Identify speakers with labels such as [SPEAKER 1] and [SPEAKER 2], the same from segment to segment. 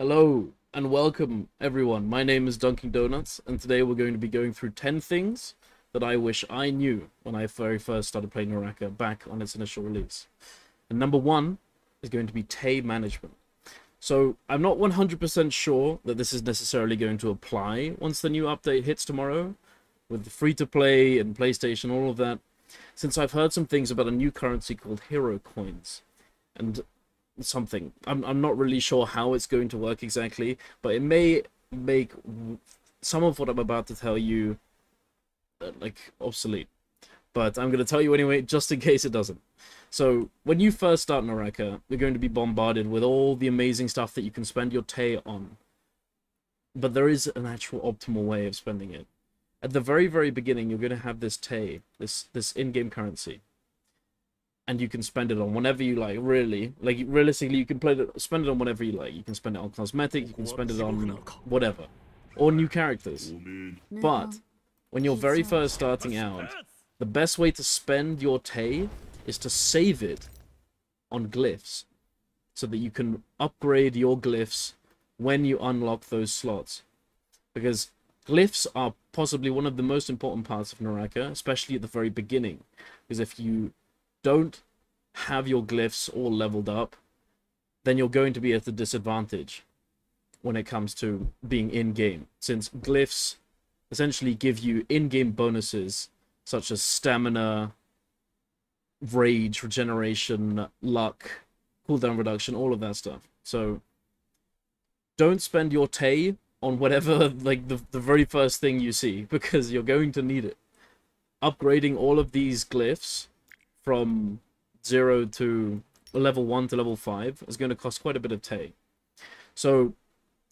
[SPEAKER 1] Hello and welcome everyone. My name is Dunking Donuts and today we're going to be going through 10 things that I wish I knew when I very first started playing Naraka back on its initial release. And number one is going to be Tae management. So I'm not 100% sure that this is necessarily going to apply once the new update hits tomorrow with the free-to-play and PlayStation, all of that, since I've heard some things about a new currency called Hero Coins. And something. I'm I'm not really sure how it's going to work exactly, but it may make some of what I'm about to tell you uh, like obsolete. But I'm going to tell you anyway, just in case it doesn't. So, when you first start Naraka, you're going to be bombarded with all the amazing stuff that you can spend your Tae on. But there is an actual optimal way of spending it. At the very, very beginning, you're going to have this Tae, this, this in-game currency and you can spend it on whenever you like really. Like realistically you can play it spend it on whatever you like. You can spend it on cosmetic you can spend it on whatever. Or new characters. But when you're very first starting out the best way to spend your Tae is to save it on glyphs so that you can upgrade your glyphs when you unlock those slots. Because glyphs are possibly one of the most important parts of Naraka especially at the very beginning. Because if you don't have your glyphs all leveled up, then you're going to be at a disadvantage when it comes to being in-game, since glyphs essentially give you in-game bonuses such as stamina, rage, regeneration, luck, cooldown reduction, all of that stuff. So don't spend your Tae on whatever, like, the, the very first thing you see, because you're going to need it. Upgrading all of these glyphs from 0 to level 1 to level 5 is going to cost quite a bit of Tae. So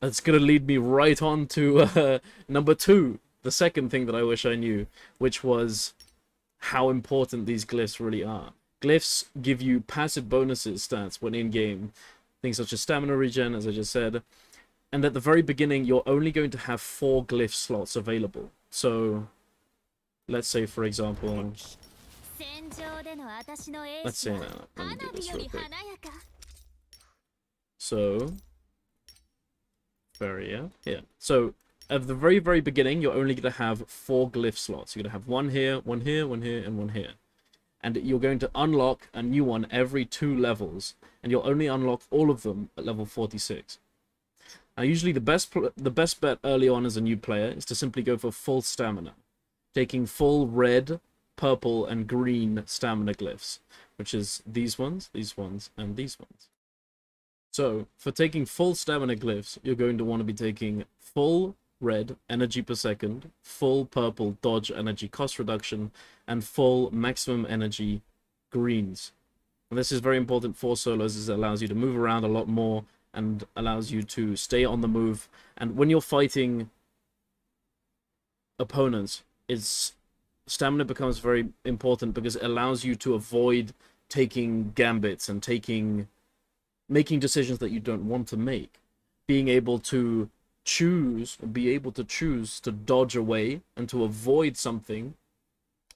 [SPEAKER 1] that's going to lead me right on to uh, number 2, the second thing that I wish I knew, which was how important these glyphs really are. Glyphs give you passive bonuses stats when in-game, things such as stamina regen, as I just said, and at the very beginning, you're only going to have four glyph slots available. So, let's say, for example, Let's see now. Let me do this real quick. So, very yeah, yeah. So at the very very beginning, you're only going to have four glyph slots. You're going to have one here, one here, one here, and one here. And you're going to unlock a new one every two levels, and you'll only unlock all of them at level 46. Now, usually the best the best bet early on as a new player is to simply go for full stamina, taking full red purple and green stamina glyphs, which is these ones, these ones, and these ones. So, for taking full stamina glyphs, you're going to want to be taking full red energy per second, full purple dodge energy cost reduction, and full maximum energy greens. And this is very important for solos as it allows you to move around a lot more and allows you to stay on the move. And when you're fighting opponents, it's stamina becomes very important because it allows you to avoid taking gambits and taking making decisions that you don't want to make. Being able to choose be able to choose to dodge away and to avoid something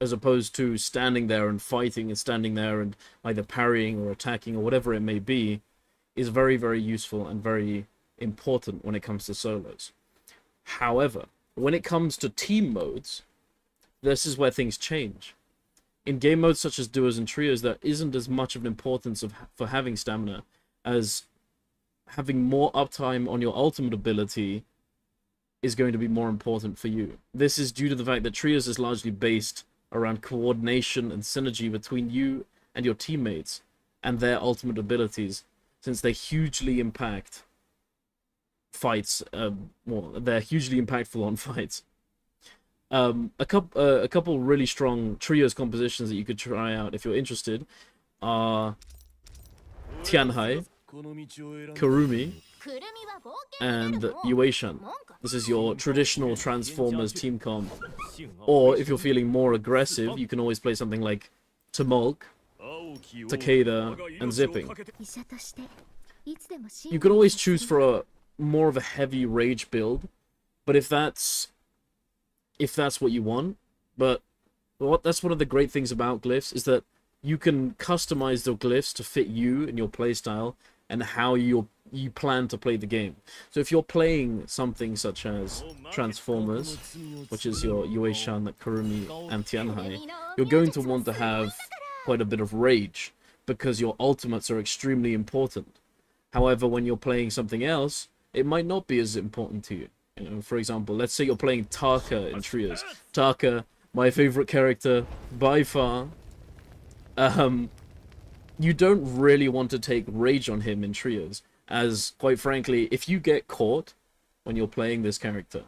[SPEAKER 1] as opposed to standing there and fighting and standing there and either parrying or attacking or whatever it may be is very very useful and very important when it comes to solos. However when it comes to team modes this is where things change. In game modes such as duos and trios, there isn't as much of an importance of for having stamina as having more uptime on your ultimate ability is going to be more important for you. This is due to the fact that trios is largely based around coordination and synergy between you and your teammates and their ultimate abilities, since they hugely impact fights. Uh, well, they're hugely impactful on fights. Um, a couple, uh, a couple really strong trios compositions that you could try out if you're interested are Tianhai, Kurumi, and Yueshan. This is your traditional Transformers team comp. Or if you're feeling more aggressive, you can always play something like Temulch, Takeda, and Ziping. You can always choose for a more of a heavy rage build, but if that's if that's what you want. But what that's one of the great things about glyphs is that you can customize the glyphs to fit you and your playstyle and how you're you plan to play the game. So if you're playing something such as Transformers, which is your Yueshan, Kurumi, and Tianhai, you're going to want to have quite a bit of rage because your ultimates are extremely important. However, when you're playing something else, it might not be as important to you. Know, for example, let's say you're playing Tarka in Trios. Tarka, my favorite character by far. Um, you don't really want to take rage on him in Trios, as quite frankly, if you get caught when you're playing this character,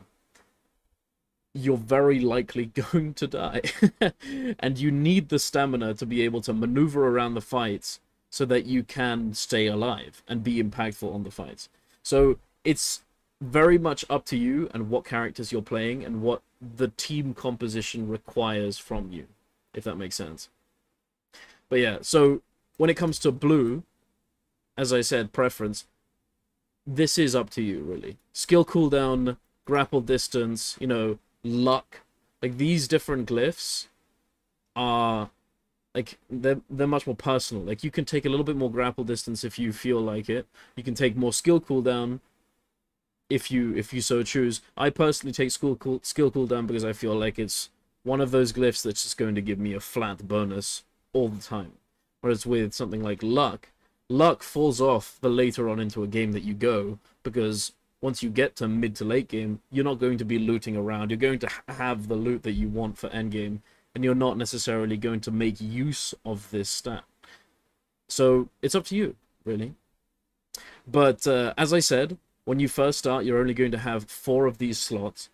[SPEAKER 1] you're very likely going to die. and you need the stamina to be able to maneuver around the fights so that you can stay alive and be impactful on the fights. So it's very much up to you and what characters you're playing and what the team composition requires from you, if that makes sense. But yeah, so when it comes to blue, as I said, preference, this is up to you, really. Skill cooldown, grapple distance, you know, luck. Like, these different glyphs are like they're they're much more personal. Like you can take a little bit more grapple distance if you feel like it. You can take more skill cooldown if you if you so choose. I personally take skill cool, skill cooldown because I feel like it's one of those glyphs that's just going to give me a flat bonus all the time. Whereas with something like luck, luck falls off the later on into a game that you go because once you get to mid to late game, you're not going to be looting around. You're going to have the loot that you want for end game and you're not necessarily going to make use of this stat. So it's up to you, really. But uh, as I said, when you first start, you're only going to have four of these slots,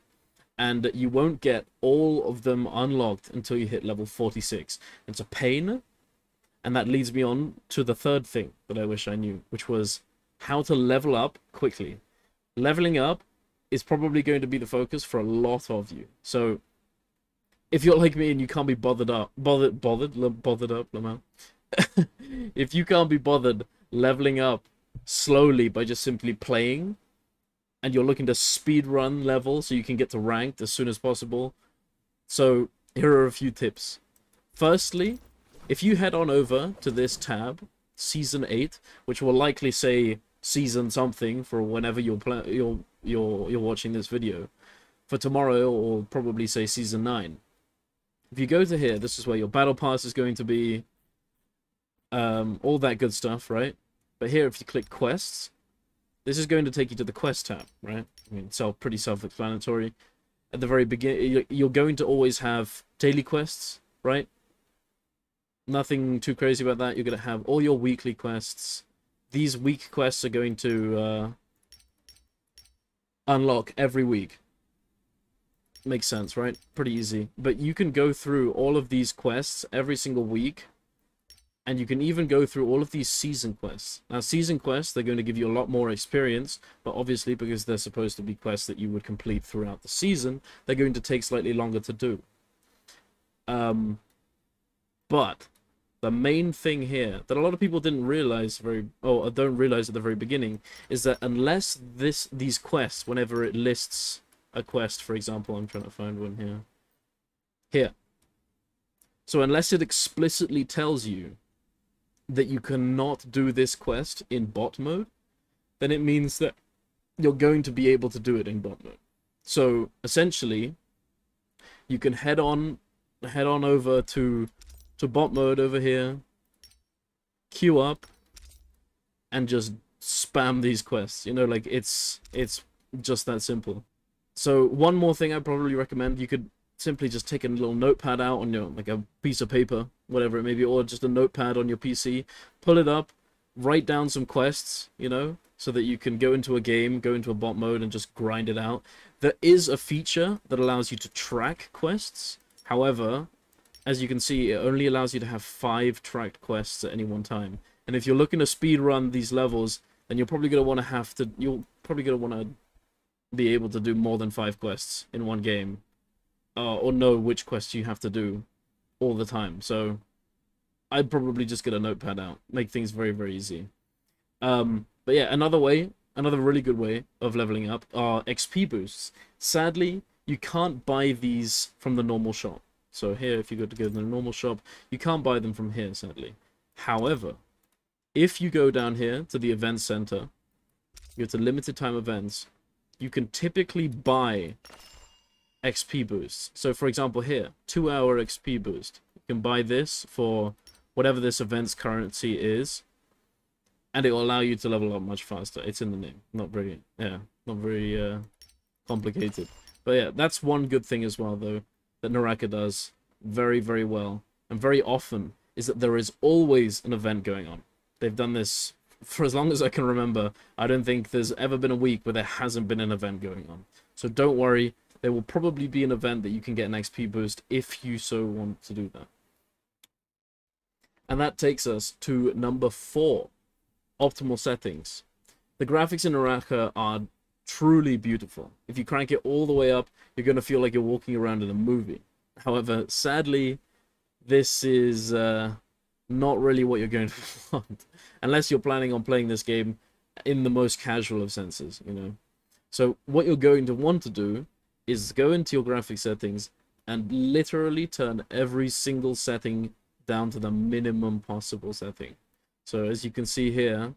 [SPEAKER 1] and you won't get all of them unlocked until you hit level 46. It's a pain, and that leads me on to the third thing that I wish I knew, which was how to level up quickly. Leveling up is probably going to be the focus for a lot of you. So if you're like me and you can't be bothered up, bothered, bothered, bothered up, Lamau. if you can't be bothered leveling up slowly by just simply playing, and you're looking to speed run level so you can get to ranked as soon as possible, so here are a few tips. Firstly, if you head on over to this tab, Season 8, which will likely say Season something for whenever you're you're you're you're watching this video, for tomorrow or probably say Season 9 if you go to here, this is where your battle pass is going to be. Um, all that good stuff, right? But here, if you click quests, this is going to take you to the quest tab, right? I mean, it's all pretty self-explanatory. At the very beginning, you're going to always have daily quests, right? Nothing too crazy about that. You're going to have all your weekly quests. These week quests are going to uh, unlock every week. Makes sense, right? Pretty easy. But you can go through all of these quests every single week. And you can even go through all of these season quests. Now, season quests, they're going to give you a lot more experience. But obviously, because they're supposed to be quests that you would complete throughout the season, they're going to take slightly longer to do. Um, but the main thing here that a lot of people didn't realize very or don't realize at the very beginning is that unless this these quests whenever it lists a quest, for example. I'm trying to find one here. Here. So unless it explicitly tells you that you cannot do this quest in bot mode, then it means that you're going to be able to do it in bot mode. So essentially, you can head on head on over to to bot mode over here, queue up, and just spam these quests. You know, like it's it's just that simple. So one more thing I'd probably recommend, you could simply just take a little notepad out on your, like a piece of paper, whatever it may be, or just a notepad on your PC, pull it up, write down some quests, you know, so that you can go into a game, go into a bot mode and just grind it out. There is a feature that allows you to track quests. However, as you can see, it only allows you to have five tracked quests at any one time. And if you're looking to speed run these levels, then you're probably going to want to have to, you're probably going to want to be able to do more than five quests in one game, uh, or know which quests you have to do all the time. So I'd probably just get a notepad out, make things very very easy. Um, but yeah, another way, another really good way of leveling up are XP boosts. Sadly, you can't buy these from the normal shop. So here, if you go to go to the normal shop, you can't buy them from here, sadly. However, if you go down here to the event center you go to limited time events, you can typically buy XP boosts. So for example here, 2 hour XP boost. You can buy this for whatever this event's currency is, and it will allow you to level up much faster. It's in the name. Not very, yeah, not very uh, complicated. But yeah, that's one good thing as well, though, that Naraka does very, very well, and very often, is that there is always an event going on. They've done this for as long as I can remember. I don't think there's ever been a week where there hasn't been an event going on. So don't worry, there will probably be an event that you can get an XP boost if you so want to do that. And that takes us to number four, optimal settings. The graphics in Naraka are truly beautiful. If you crank it all the way up, you're going to feel like you're walking around in a movie. However, sadly, this is uh, not really what you're going to want. Unless you're planning on playing this game in the most casual of senses, you know. So what you're going to want to do is go into your graphic settings and literally turn every single setting down to the minimum possible setting. So as you can see here,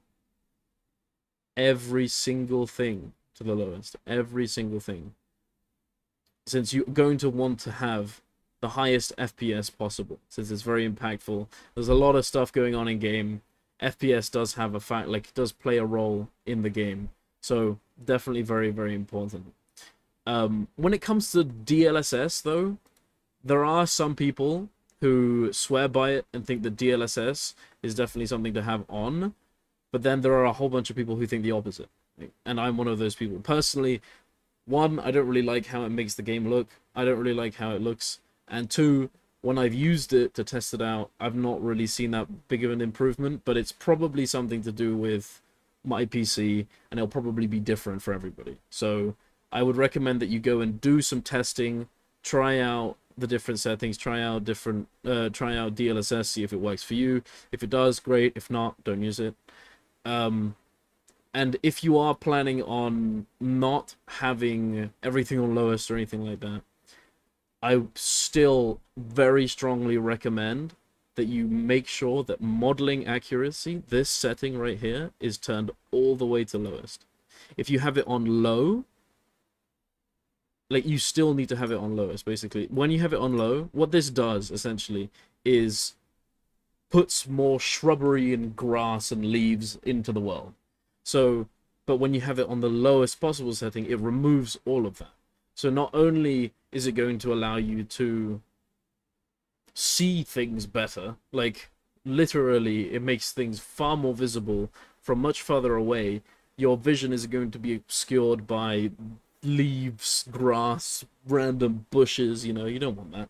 [SPEAKER 1] every single thing to the lowest, every single thing. Since you're going to want to have the highest FPS possible, since it's very impactful. There's a lot of stuff going on in game. FPS does have a fact, like, does play a role in the game. So, definitely very, very important. Um, when it comes to DLSS, though, there are some people who swear by it and think that DLSS is definitely something to have on, but then there are a whole bunch of people who think the opposite. And I'm one of those people. Personally, one, I don't really like how it makes the game look. I don't really like how it looks. And two, when I've used it to test it out, I've not really seen that big of an improvement, but it's probably something to do with my PC, and it'll probably be different for everybody. So I would recommend that you go and do some testing, try out the different settings, try out different, uh, try out DLSS, see if it works for you. If it does, great. If not, don't use it. Um, and if you are planning on not having everything on lowest or anything like that, I still very strongly recommend that you make sure that modeling accuracy, this setting right here, is turned all the way to lowest. If you have it on low, like you still need to have it on lowest basically when you have it on low what this does essentially is puts more shrubbery and grass and leaves into the world. So but when you have it on the lowest possible setting it removes all of that. So not only is it going to allow you to see things better like literally it makes things far more visible from much further away your vision is going to be obscured by leaves, grass, random bushes, you know, you don't want that.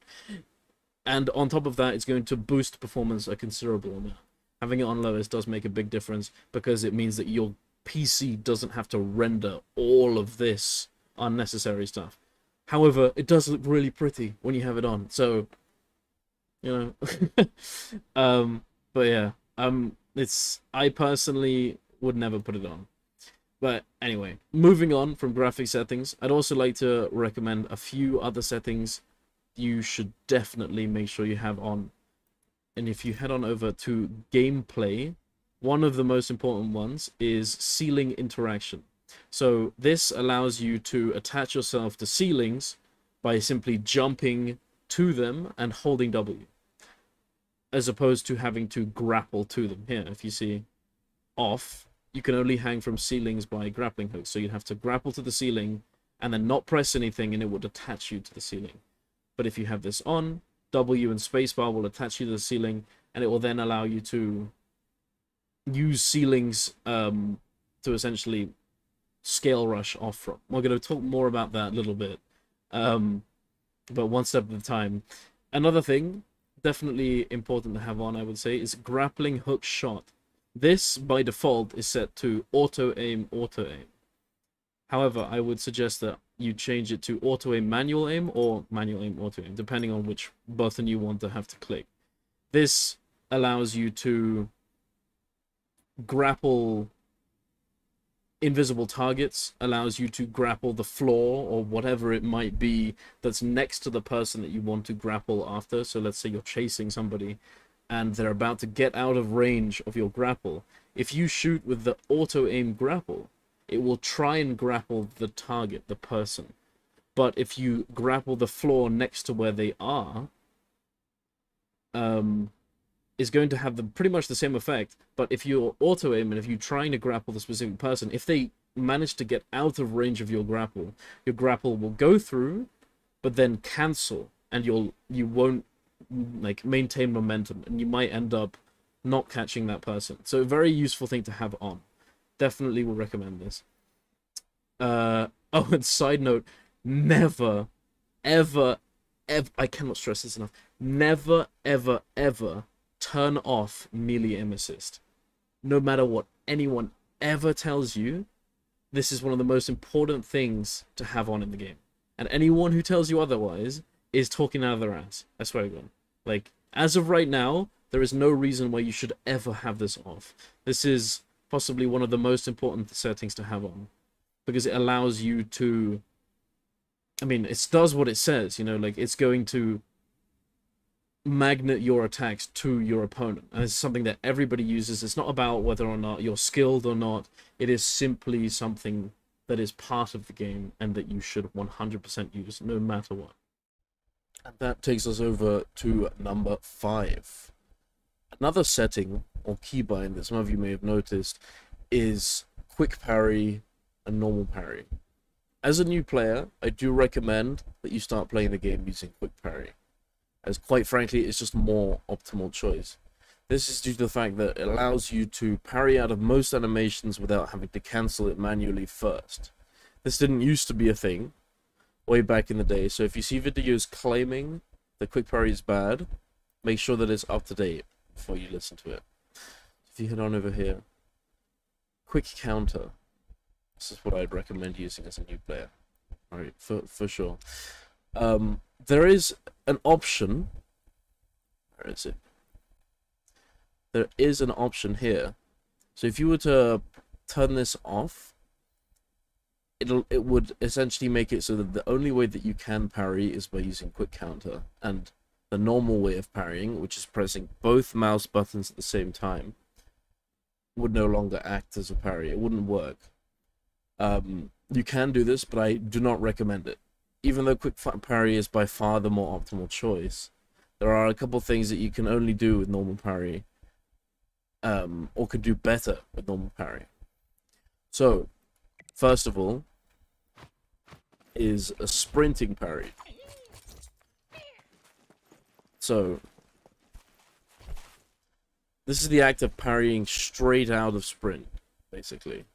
[SPEAKER 1] And on top of that, it's going to boost performance a considerable amount. Having it on lowest does make a big difference because it means that your PC doesn't have to render all of this unnecessary stuff. However, it does look really pretty when you have it on, so you know. um, but yeah, um, it's I personally would never put it on. But anyway, moving on from graphic settings, I'd also like to recommend a few other settings you should definitely make sure you have on. And if you head on over to gameplay, one of the most important ones is ceiling interaction. So this allows you to attach yourself to ceilings by simply jumping to them and holding W. As opposed to having to grapple to them. Here, if you see off, you can only hang from ceilings by grappling hooks. So you'd have to grapple to the ceiling and then not press anything and it would attach you to the ceiling. But if you have this on, W and spacebar will attach you to the ceiling and it will then allow you to use ceilings um, to essentially scale rush off from. We're going to talk more about that a little bit, um, but one step at a time. Another thing, definitely important to have on, I would say, is grappling hook shot. This, by default, is set to auto-aim, auto-aim. However, I would suggest that you change it to auto-aim, manual aim, or manual aim, auto-aim, depending on which button you want to have to click. This allows you to grapple invisible targets, allows you to grapple the floor or whatever it might be that's next to the person that you want to grapple after. So let's say you're chasing somebody and they're about to get out of range of your grapple, if you shoot with the auto-aim grapple, it will try and grapple the target, the person. But if you grapple the floor next to where they are, um, is going to have the pretty much the same effect. But if you're auto aim and if you're trying to grapple the specific person, if they manage to get out of range of your grapple, your grapple will go through, but then cancel, and you'll you won't like maintain momentum, and you might end up not catching that person. So a very useful thing to have on. Definitely will recommend this. Uh, oh, and side note, never, ever, ever, I cannot stress this enough, never, ever, ever turn off melee aim assist. No matter what anyone ever tells you, this is one of the most important things to have on in the game. And anyone who tells you otherwise is talking out of their ass. I swear to God. Like, as of right now, there is no reason why you should ever have this off. This is possibly one of the most important settings to have on. Because it allows you to... I mean, it does what it says, you know, like, it's going to magnet your attacks to your opponent. And it's something that everybody uses. It's not about whether or not you're skilled or not. It is simply something that is part of the game and that you should 100% use no matter what. And that takes us over to number five. Another setting or keybind that some of you may have noticed is quick parry and normal parry. As a new player, I do recommend that you start playing the game using quick parry as quite frankly it's just more optimal choice. This is due to the fact that it allows you to parry out of most animations without having to cancel it manually first. This didn't used to be a thing way back in the day, so if you see videos claiming that quick parry is bad, make sure that it's up to date before you listen to it. If you head on over here, quick counter. This is what I'd recommend using as a new player. Alright, for, for sure. Um, there is an option. Where is it? There is an option here. So if you were to turn this off, it'll it would essentially make it so that the only way that you can parry is by using quick counter and the normal way of parrying, which is pressing both mouse buttons at the same time, would no longer act as a parry. It wouldn't work. Um, you can do this, but I do not recommend it even though quick parry is by far the more optimal choice, there are a couple things that you can only do with normal parry, um, or could do better with normal parry. So, first of all, is a sprinting parry. So, this is the act of parrying straight out of sprint, basically,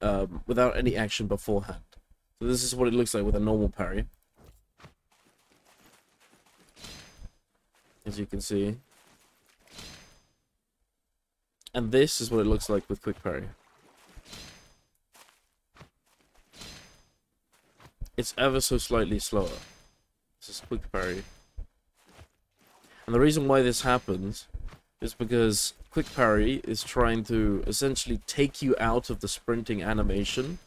[SPEAKER 1] um, without any action beforehand. So this is what it looks like with a normal parry. As you can see. And this is what it looks like with quick parry. It's ever so slightly slower. This is quick parry. And the reason why this happens is because quick parry is trying to essentially take you out of the sprinting animation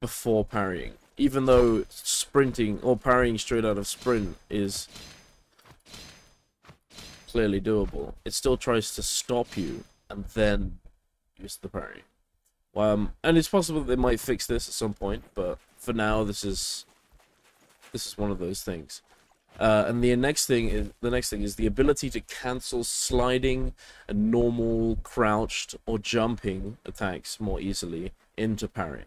[SPEAKER 1] before parrying. Even though sprinting or parrying straight out of sprint is clearly doable, it still tries to stop you and then use the parry. Um, and it's possible that they might fix this at some point, but for now, this is this is one of those things. Uh, and the next thing is the next thing is the ability to cancel sliding and normal crouched or jumping attacks more easily into parry.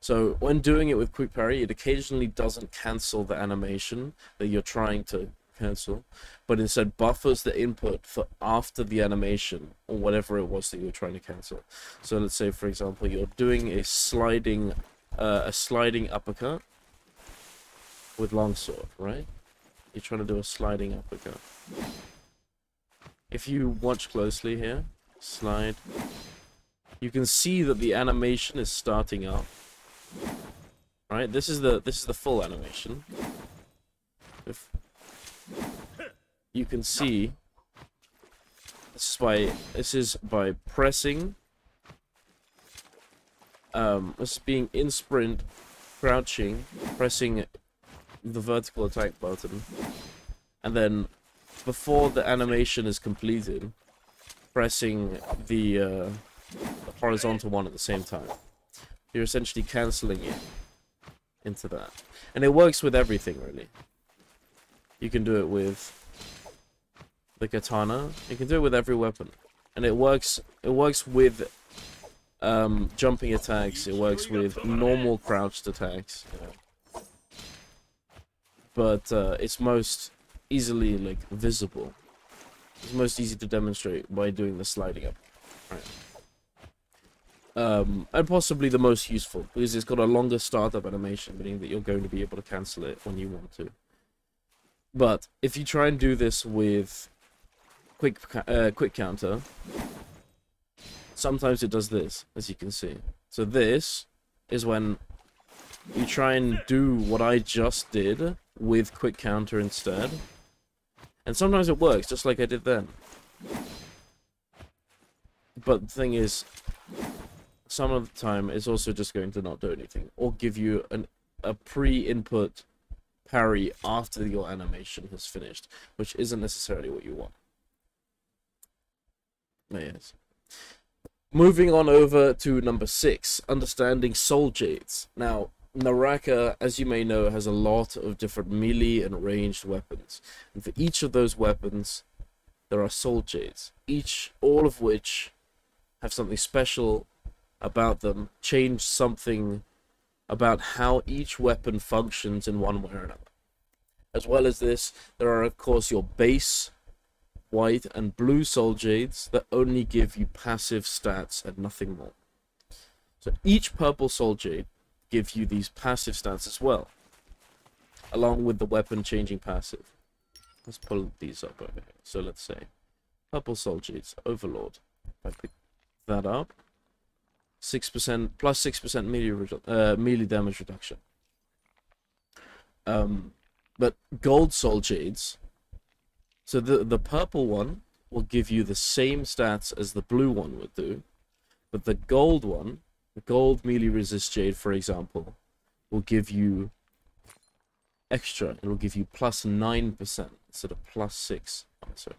[SPEAKER 1] So when doing it with quick parry, it occasionally doesn't cancel the animation that you're trying to cancel, but instead buffers the input for after the animation or whatever it was that you were trying to cancel. So let's say, for example, you're doing a sliding, uh, a sliding uppercut with longsword, right? You're trying to do a sliding uppercut. If you watch closely here, slide, you can see that the animation is starting up Right, this is the this is the full animation. You can see this is by this is by pressing um this being in sprint crouching pressing the vertical attack button and then before the animation is completed pressing the, uh, the horizontal one at the same time. You're essentially cancelling it into that. And it works with everything, really. You can do it with the katana. You can do it with every weapon. And it works it works with um, jumping attacks. It works with normal crouched attacks. But uh, it's most easily like visible. It's most easy to demonstrate by doing the sliding up. Um, and possibly the most useful because it's got a longer startup animation, meaning that you're going to be able to cancel it when you want to. But if you try and do this with quick uh, quick counter, sometimes it does this, as you can see. So this is when you try and do what I just did with quick counter instead. And sometimes it works, just like I did then. But the thing is, some of the time it's also just going to not do anything. Or give you an a pre-input parry after your animation has finished, which isn't necessarily what you want. Yes. Moving on over to number six, understanding soul jades. Now, Naraka, as you may know, has a lot of different melee and ranged weapons. And for each of those weapons, there are soul jades. Each, all of which have something special about them, change something about how each weapon functions in one way or another. As well as this, there are of course your base white and blue soul jades that only give you passive stats and nothing more. So each purple soul jade give you these passive stats as well, along with the weapon changing passive. Let's pull these up over here. So let's say Purple Soul Jades, Overlord. If I pick that up, 6% plus 6% melee, uh, melee damage reduction. Um, but Gold Soul Jades, so the, the purple one will give you the same stats as the blue one would do, but the gold one the gold melee resist jade, for example, will give you extra. It will give you plus 9% instead of plus 6 sorry.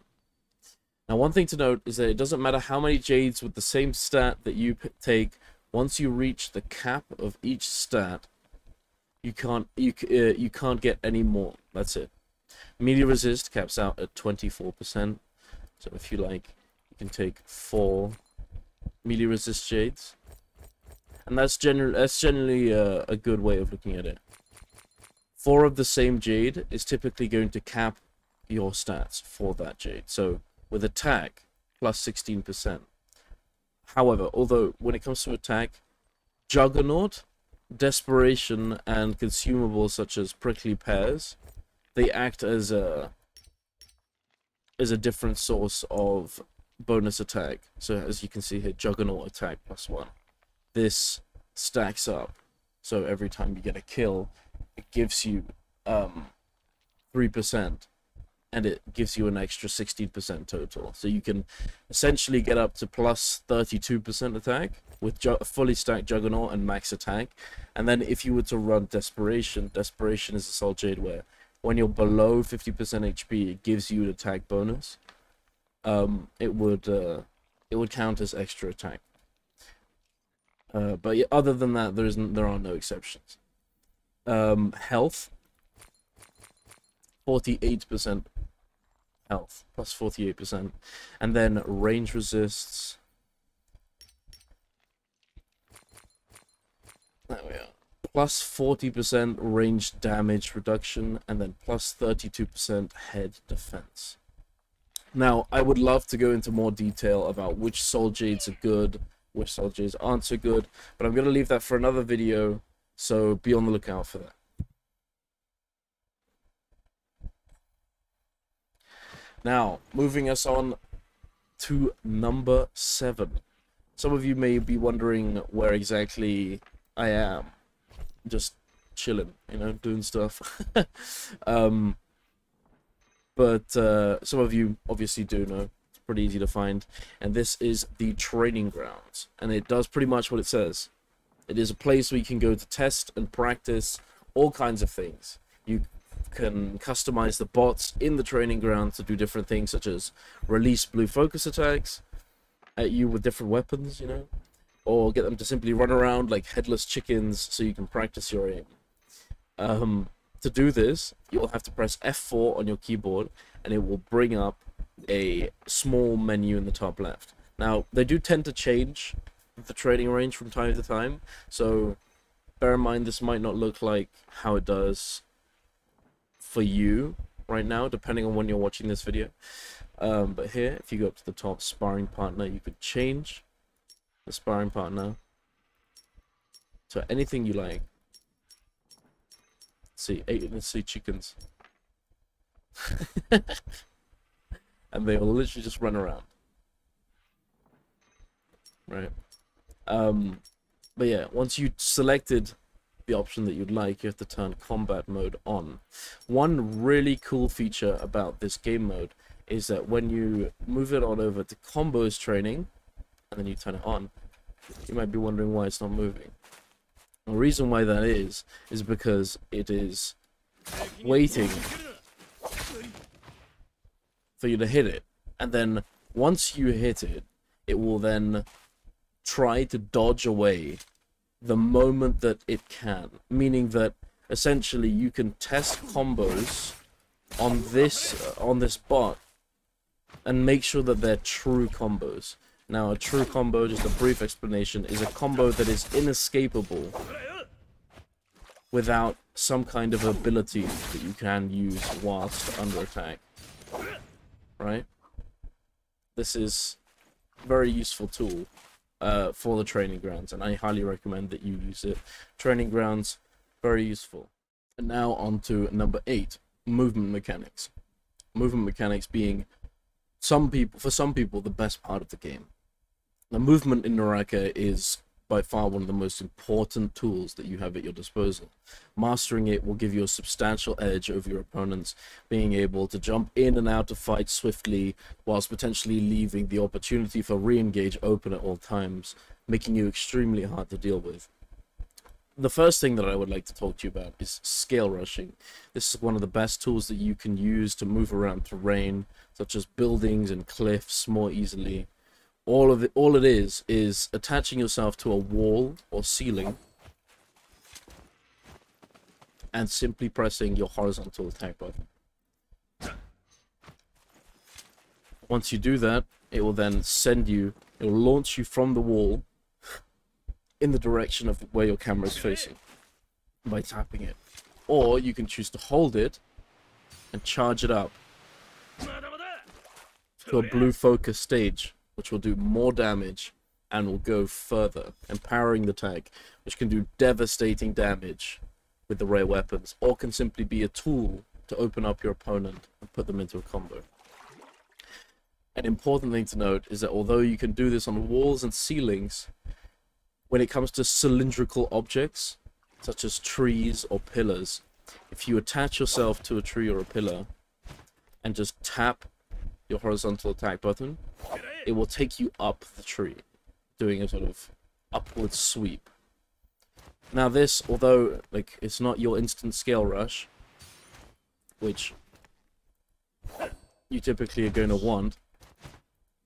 [SPEAKER 1] Now, one thing to note is that it doesn't matter how many jades with the same stat that you take. Once you reach the cap of each stat, you can't you uh, you can't get any more. That's it. Melee resist caps out at 24%. So if you like, you can take four melee resist jades and that's generally that's generally a, a good way of looking at it. Four of the same jade is typically going to cap your stats for that jade. So with attack, plus 16%. However, although when it comes to attack, Juggernaut, Desperation, and consumables such as Prickly Pears, they act as a as a different source of bonus attack. So as you can see here, Juggernaut attack plus one this stacks up. So every time you get a kill, it gives you um, 3%, and it gives you an extra 16% total. So you can essentially get up to plus 32% attack with fully stacked Juggernaut and max attack. And then if you were to run Desperation, Desperation is a Soul Jade where when you're below 50% HP, it gives you an attack bonus. Um, it would uh, it would count as extra attack. Uh, but other than that, there isn't. There are no exceptions. Um, health. Forty-eight percent health plus plus forty-eight percent, and then range resists. There we are. Plus 40% range damage reduction, and then plus 32% head defense. Now, I would love to go into more detail about which soul jades are good, which soul jades aren't so good. But I'm going to leave that for another video, so be on the lookout for that. Now, moving us on to number seven. Some of you may be wondering where exactly I am. Just chilling, you know, doing stuff. um, but uh, some of you obviously do know It's pretty easy to find. And this is the training grounds. And it does pretty much what it says. It is a place where you can go to test and practice all kinds of things. You can customize the bots in the training ground to do different things such as release blue focus attacks, at you with different weapons, you know, or get them to simply run around like headless chickens so you can practice your aim. Um, to do this, you'll have to press F4 on your keyboard and it will bring up a small menu in the top left. Now, they do tend to change the training range from time to time, so bear in mind this might not look like how it does for you right now, depending on when you're watching this video. Um, but here, if you go up to the top sparring partner, you could change the sparring partner to anything you like. Let's see, eight, let's see chickens. and they will literally just run around. Right. Um, but yeah, once you selected the option that you'd like, you have to turn combat mode on. One really cool feature about this game mode is that when you move it on over to combos training, and then you turn it on, you might be wondering why it's not moving. The reason why that is, is because it is waiting for you to hit it. And then once you hit it, it will then try to dodge away the moment that it can. Meaning that essentially you can test combos on this uh, on this bot and make sure that they're true combos. Now, a true combo, just a brief explanation, is a combo that is inescapable without some kind of ability that you can use whilst under attack. Right? This is very useful tool uh, for the training grounds, and I highly recommend that you use it. Training grounds, very useful. And now on to number eight, movement mechanics. Movement mechanics being some people, for some people, the best part of the game. The movement in Naraka is by far one of the most important tools that you have at your disposal. Mastering it will give you a substantial edge over your opponents, being able to jump in and out of fights swiftly, whilst potentially leaving the opportunity for re-engage open at all times, making you extremely hard to deal with. The first thing that I would like to talk to you about is scale rushing. This is one of the best tools that you can use to move around terrain, such as buildings and cliffs more easily all of it all it is is attaching yourself to a wall or ceiling and simply pressing your horizontal attack button. Once you do that it will then send you it will launch you from the wall in the direction of where your camera is facing by tapping it. Or you can choose to hold it and charge it up to a blue focus stage which will do more damage and will go further, empowering the tank, which can do devastating damage with the rare weapons, or can simply be a tool to open up your opponent and put them into a combo. An important thing to note is that although you can do this on walls and ceilings, when it comes to cylindrical objects, such as trees or pillars, if you attach yourself to a tree or a pillar and just tap your horizontal attack button, it will take you up the tree, doing a sort of upward sweep. Now this, although like it's not your instant scale rush, which you typically are going to want,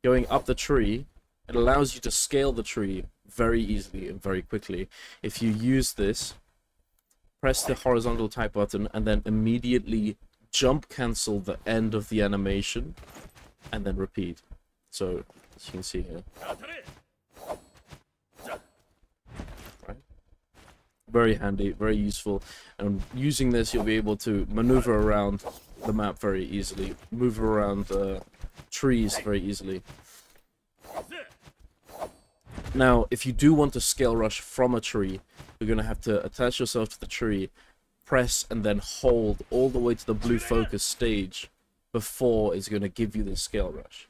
[SPEAKER 1] going up the tree, it allows you to scale the tree very easily and very quickly. If you use this, press the horizontal type button and then immediately jump cancel the end of the animation and then repeat. So, as you can see here. Right. Very handy, very useful. And using this, you'll be able to maneuver around the map very easily. Move around uh, trees very easily. Now, if you do want to scale rush from a tree, you're going to have to attach yourself to the tree, press and then hold all the way to the blue focus stage before it's going to give you the scale rush.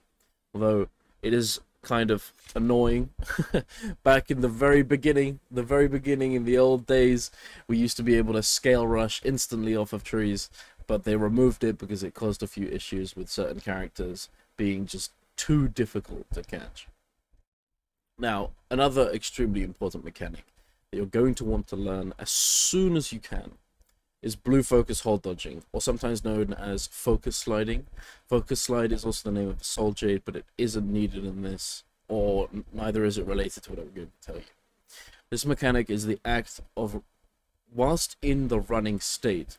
[SPEAKER 1] Although it is kind of annoying. Back in the very beginning, the very beginning in the old days, we used to be able to scale rush instantly off of trees, but they removed it because it caused a few issues with certain characters being just too difficult to catch. Now, another extremely important mechanic that you're going to want to learn as soon as you can is blue focus hold dodging, or sometimes known as focus sliding. Focus slide is also the name of the soul jade, but it isn't needed in this or neither is it related to what I'm going to tell you. This mechanic is the act of, whilst in the running state,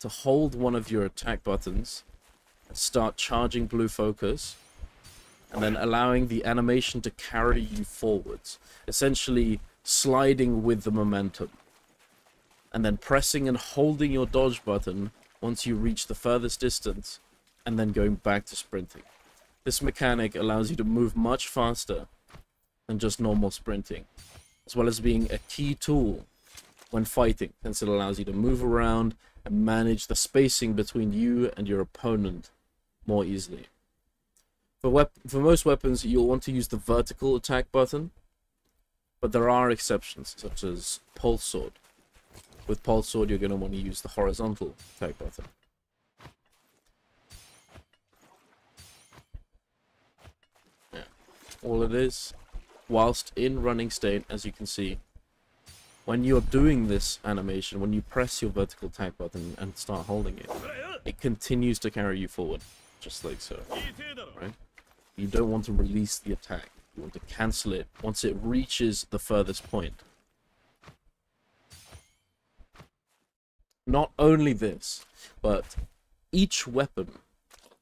[SPEAKER 1] to hold one of your attack buttons and start charging blue focus, and then allowing the animation to carry you forwards, essentially sliding with the momentum, and then pressing and holding your dodge button once you reach the furthest distance, and then going back to sprinting. This mechanic allows you to move much faster than just normal sprinting, as well as being a key tool when fighting, since it allows you to move around and manage the spacing between you and your opponent more easily. For, for most weapons, you'll want to use the vertical attack button, but there are exceptions, such as Pulse Sword. With Pulse Sword, you're going to want to use the horizontal attack button. Yeah. All it is, whilst in running state, as you can see, when you're doing this animation, when you press your vertical attack button and start holding it, it continues to carry you forward, just like so, right? You don't want to release the attack. You want to cancel it once it reaches the furthest point. Not only this, but each weapon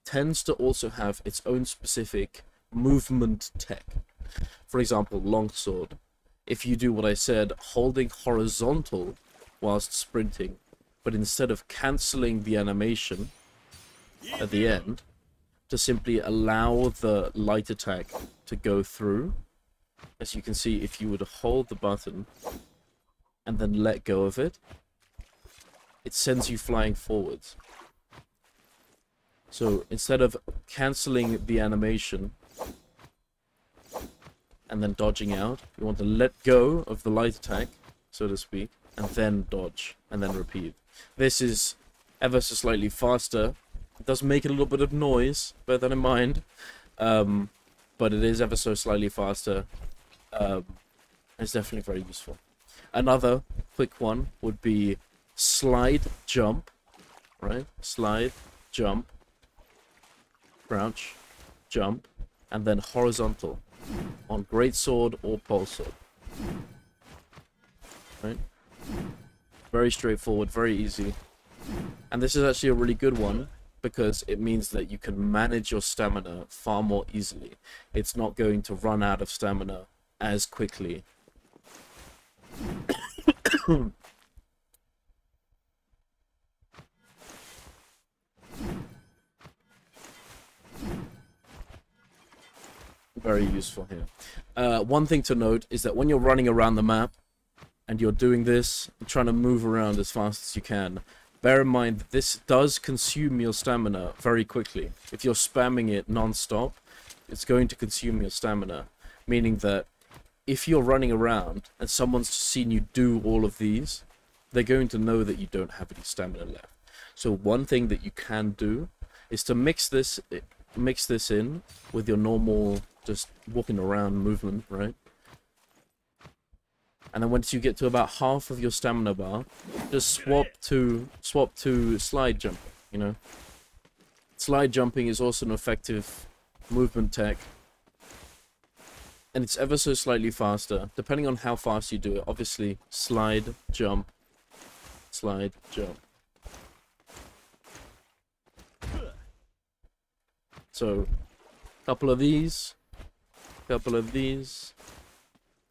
[SPEAKER 1] tends to also have its own specific movement tech. For example, longsword. If you do what I said, holding horizontal whilst sprinting, but instead of cancelling the animation at the end, to simply allow the light attack to go through. As you can see, if you were to hold the button and then let go of it, it sends you flying forwards. So instead of cancelling the animation and then dodging out, you want to let go of the light attack, so to speak, and then dodge, and then repeat. This is ever so slightly faster it does make a little bit of noise, bear that in mind. Um, but it is ever so slightly faster. Um, it's definitely very useful. Another quick one would be slide jump, right? Slide, jump, crouch, jump, and then horizontal on great sword or pole sword. Right? Very straightforward, very easy. And this is actually a really good one because it means that you can manage your stamina far more easily. It's not going to run out of stamina as quickly. Very useful here. Uh, one thing to note is that when you're running around the map and you're doing this, trying to move around as fast as you can, Bear in mind that this does consume your stamina very quickly. If you're spamming it non-stop, it's going to consume your stamina. Meaning that if you're running around and someone's seen you do all of these, they're going to know that you don't have any stamina left. So one thing that you can do is to mix this mix this in with your normal just walking around movement, right? And then once you get to about half of your stamina bar, just swap to swap to slide jump, you know. Slide jumping is also an effective movement tech. And it's ever so slightly faster, depending on how fast you do it. Obviously, slide, jump, slide, jump. So, a couple of these, couple of these,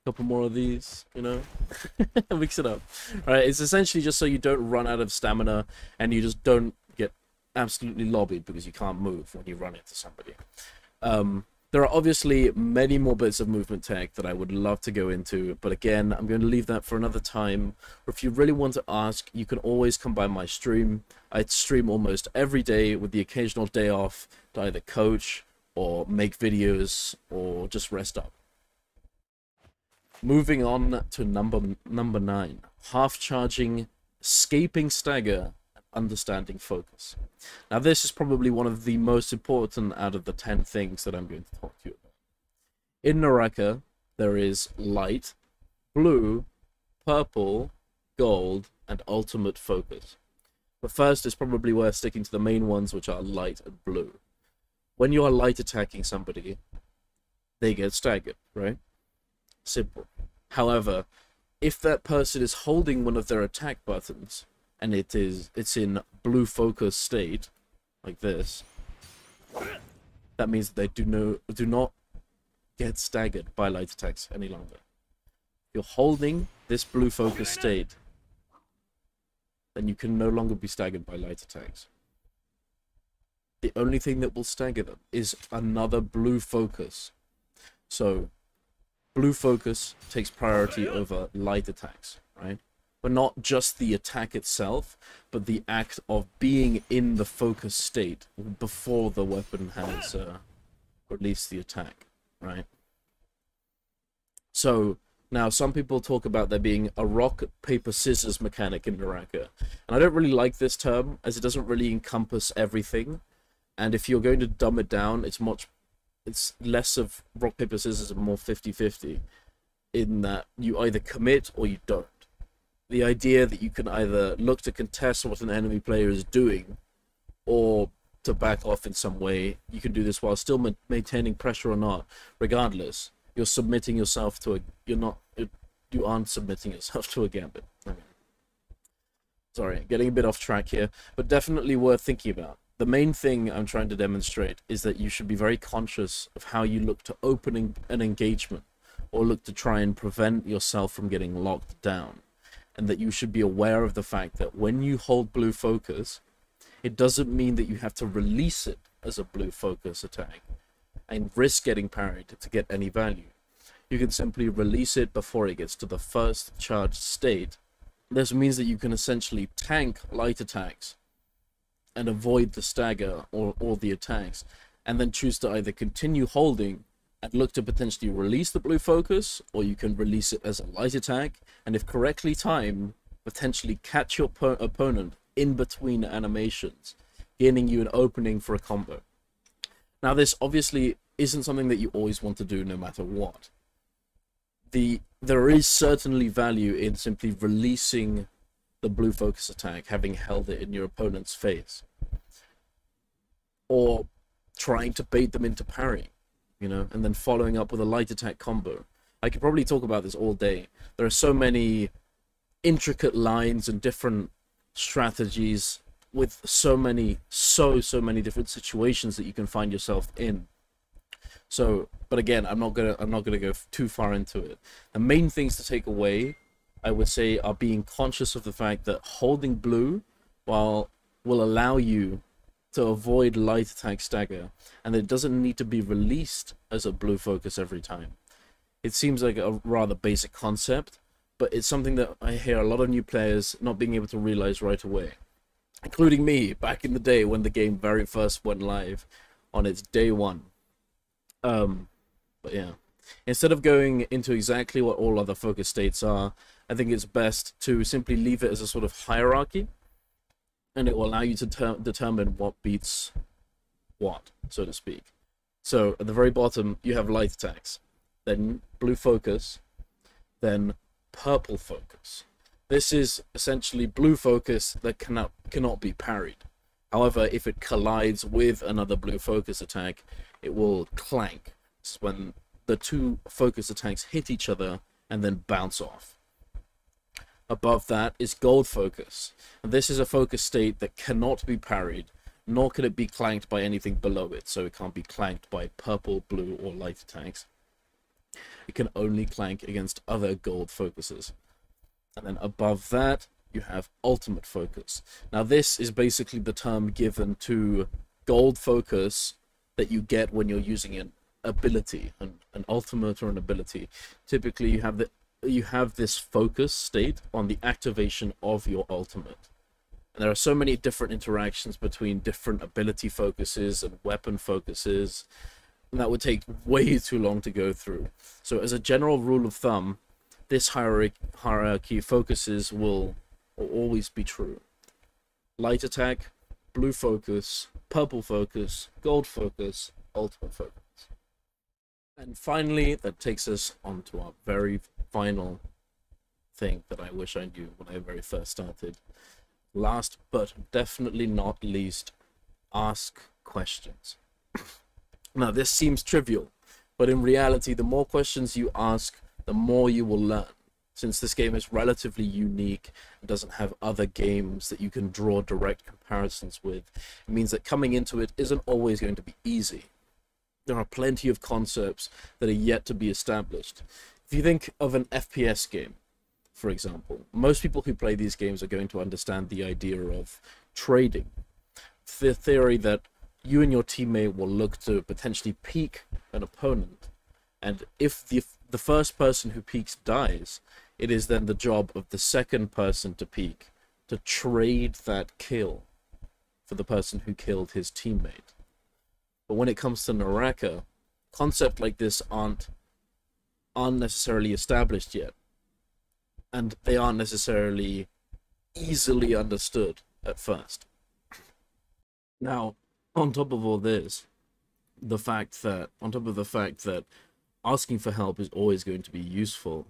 [SPEAKER 1] couple more of these, you know? Mix it up. Right, it's essentially just so you don't run out of stamina and you just don't get absolutely lobbied because you can't move when you run into somebody. Um, there are obviously many more bits of movement tech that I would love to go into, but again, I'm going to leave that for another time. Or if you really want to ask, you can always come by my stream. I stream almost every day with the occasional day off to either coach or make videos or just rest up. Moving on to number number nine, half charging, escaping stagger, understanding focus. Now this is probably one of the most important out of the ten things that I'm going to talk to you about. In Naraka, there is light, blue, purple, gold, and ultimate focus. But first, it's probably worth sticking to the main ones, which are light and blue. When you are light attacking somebody, they get staggered, right? Simple. However, if that person is holding one of their attack buttons and it is it's in blue focus state, like this, that means they do no do not get staggered by light attacks any longer. You're holding this blue focus state, then you can no longer be staggered by light attacks. The only thing that will stagger them is another blue focus. So, blue focus takes priority over light attacks, right? But not just the attack itself, but the act of being in the focus state before the weapon has uh, released the attack, right? So, now, some people talk about there being a rock, paper, scissors mechanic in Naraka. And I don't really like this term, as it doesn't really encompass everything. And if you're going to dumb it down, it's much, it's less of rock, paper, scissors and more 50-50. In that you either commit or you don't. The idea that you can either look to contest what an enemy player is doing, or to back off in some way, you can do this while still ma maintaining pressure or not, regardless you're submitting yourself to a you're not you aren't submitting yourself to a gambit sorry getting a bit off track here but definitely worth thinking about the main thing i'm trying to demonstrate is that you should be very conscious of how you look to opening an engagement or look to try and prevent yourself from getting locked down and that you should be aware of the fact that when you hold blue focus it doesn't mean that you have to release it as a blue focus attack and risk getting parried to get any value. You can simply release it before it gets to the first charged state. This means that you can essentially tank light attacks and avoid the stagger or, or the attacks, and then choose to either continue holding and look to potentially release the blue focus, or you can release it as a light attack, and if correctly timed, potentially catch your opponent in between animations, gaining you an opening for a combo. Now, this obviously isn't something that you always want to do no matter what. The There is certainly value in simply releasing the blue focus attack, having held it in your opponent's face. Or trying to bait them into parry, you know, and then following up with a light attack combo. I could probably talk about this all day. There are so many intricate lines and different strategies with so many, so, so many different situations that you can find yourself in. So, but again, I'm not gonna, I'm not gonna go too far into it. The main things to take away, I would say, are being conscious of the fact that holding blue, while will allow you to avoid light attack stagger, and it doesn't need to be released as a blue focus every time. It seems like a rather basic concept, but it's something that I hear a lot of new players not being able to realize right away including me back in the day when the game very first went live on its day one. Um, but yeah, instead of going into exactly what all other focus states are, I think it's best to simply leave it as a sort of hierarchy, and it will allow you to determine what beats what, so to speak. So at the very bottom, you have light attacks, then blue focus, then purple focus. This is essentially blue focus that cannot cannot be parried. However, if it collides with another blue focus attack, it will clank. It's when the two focus attacks hit each other and then bounce off. Above that is gold focus. And this is a focus state that cannot be parried, nor can it be clanked by anything below it, so it can't be clanked by purple, blue, or light attacks. It can only clank against other gold focuses. And then above that, you have ultimate focus. Now, this is basically the term given to gold focus that you get when you're using an ability, an, an ultimate or an ability. Typically, you have the you have this focus state on the activation of your ultimate. And there are so many different interactions between different ability focuses and weapon focuses, and that would take way too long to go through. So as a general rule of thumb, this hierarchy, hierarchy focuses will, will always be true. Light attack, blue focus, purple focus, gold focus, ultimate focus. And finally, that takes us on to our very final thing that I wish I knew when I very first started. Last but definitely not least, ask questions. now, this seems trivial, But in reality, the more questions you ask, the more you will learn. Since this game is relatively unique and doesn't have other games that you can draw direct comparisons with, it means that coming into it isn't always going to be easy. There are plenty of concepts that are yet to be established. If you think of an FPS game, for example, most people who play these games are going to understand the idea of trading. The theory that you and your teammate will look to potentially peek an opponent, and if the the first person who peeks dies, it is then the job of the second person to peek to trade that kill for the person who killed his teammate. But when it comes to Naraka, concepts like this aren't aren't necessarily established yet. And they aren't necessarily easily understood at first. Now, on top of all this, the fact that on top of the fact that asking for help is always going to be useful,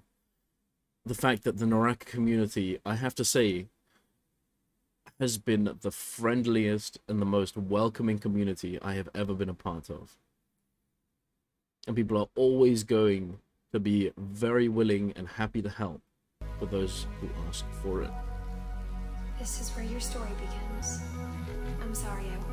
[SPEAKER 1] the fact that the Naraka community, I have to say, has been the friendliest and the most welcoming community I have ever been a part of. And people are always going to be very willing and happy to help for those who ask for it.
[SPEAKER 2] This is where your story begins. I'm sorry I